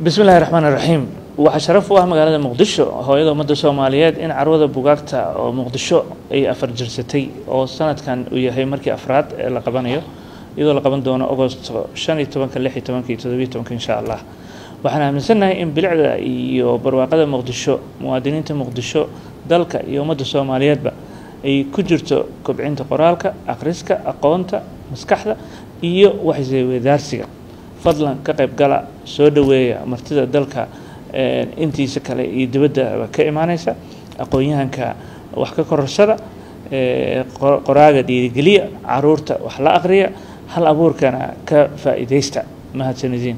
bismi illaahi raxmaan iraxiim waxaa sharaf u ah magaalada muqdisho hooyada ummadda soomaaliyeed in carwada bugaagta oo muqdisho ay afar jirsatay oo sanadkan uu yahay markii afraad ee la qabanayo iyadoo la qaban doono agosto shan iyo tobanka lix iyo tobanka iyo todobiyo tobanka insha allah. Waxaan aaminsannahay in bilicda iyo barwaaqada muqdisho muwaadiniinta muqdisho dalka iyo ummadda soomaaliyeedba ay ku jirto kobcinta qoraalka akhriska aqoonta maskaxda iyo waxisweydaarsiga fadlan ka qayb gala soo dhoweeya martida dalka intiisa kale iyo dibaddaba ka imaaneysa. Aqoon-yahanka wax ka kororsada qoraaga dhiirigeliya carruurta wax la aqriya hal abuurkana ka faa'iideysta mahadsanidin